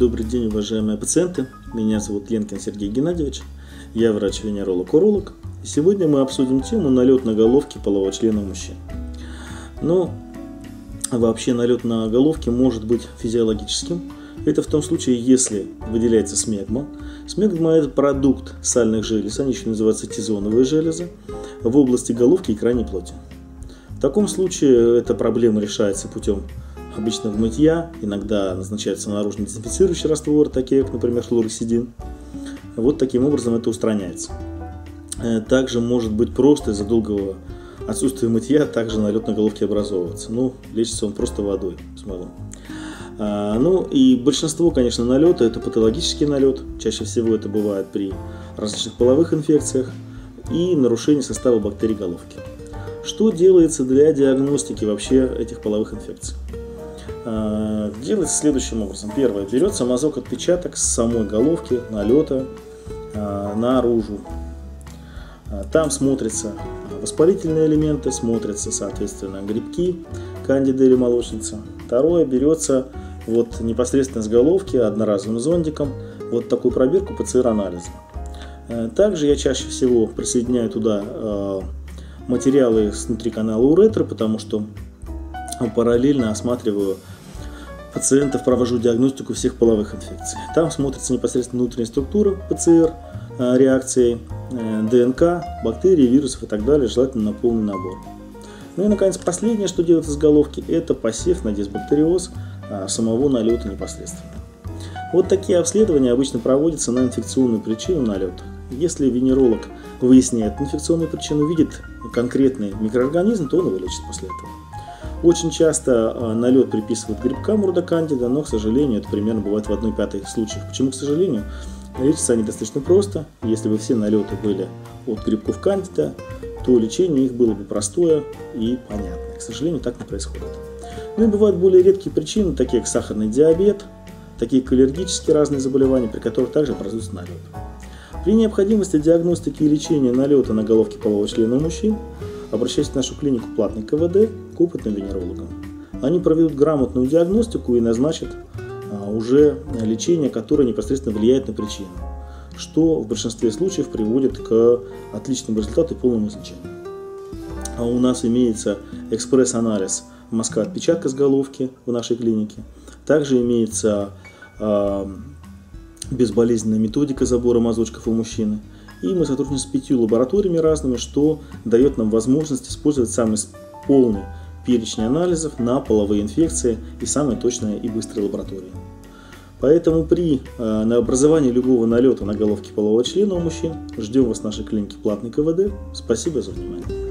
Добрый день, уважаемые пациенты. Меня зовут Ленкин Сергей Геннадьевич. Я врач-венеролог-уролог. Сегодня мы обсудим тему налет на головки полового члена мужчин. Ну, вообще налет на головки может быть физиологическим. Это в том случае, если выделяется смегма. Смегма – это продукт сальных желез, они еще называются тизоновые железы, в области головки и крайней плоти. В таком случае эта проблема решается путем обычного мытья, иногда назначается наружно дезинфицирующий раствор, такие например, хлорексидин. Вот таким образом это устраняется. Э, также может быть просто из-за долгого отсутствия мытья также налет на головке образовываться. Ну, лечится он просто водой с мылом. А, ну и большинство, конечно, налета это патологический налет. Чаще всего это бывает при различных половых инфекциях и нарушении состава бактерий головки. Что делается для диагностики вообще этих половых инфекций? А, делается следующим образом. Первое. Берется мазок отпечаток с самой головки, налета а, наружу. А, там смотрятся воспалительные элементы, смотрятся, соответственно, грибки, кандида или молочница. Второе. Берется вот непосредственно с головки одноразовым зондиком вот такую пробирку ПЦР-анализа. Также я чаще всего присоединяю туда материалы с внутри канала уретры, потому что параллельно осматриваю пациентов, провожу диагностику всех половых инфекций. Там смотрится непосредственно внутренняя структура ПЦР, э, реакции э, ДНК, бактерий, вирусов и так далее, желательно на полный набор. Ну и, наконец, последнее, что делается с головки, это посев на дисбактериоз э, самого налета непосредственно. Вот такие обследования обычно проводятся на инфекционную причину налета. Если венеролог выясняет инфекционную причину, видит конкретный микроорганизм, то он его лечит после этого. Очень часто а, налет приписывают грибкам уродокандида, но, к сожалению, это примерно бывает в одной пятой случаев. Почему, к сожалению? Лечатся они достаточно просто. Если бы все налеты были от грибков кандида, то лечение их было бы простое и понятное. К сожалению, так не происходит. Ну и бывают более редкие причины, такие как сахарный диабет, такие как аллергические разные заболевания, при которых также образуется налет. При необходимости диагностики и лечения налета на головке полового члена у мужчин обращайтесь в нашу клинику платный КВД к опытным венерологам. Они проведут грамотную диагностику и назначат а, уже лечение, которое непосредственно влияет на причину, что в большинстве случаев приводит к отличному результату и полному излечению. А у нас имеется экспресс-анализ мазка отпечатка с головки в нашей клинике. Также имеется э, безболезненная методика забора мазочков у мужчины – и мы сотрудничаем с пятью лабораториями разными, что дает нам возможность использовать самый полный перечень анализов на половые инфекции и самые точные и быстрые лаборатории. Поэтому при э, образовании любого налета на головке полового члена у мужчин ждем вас в нашей клинике платный КВД. Спасибо за внимание.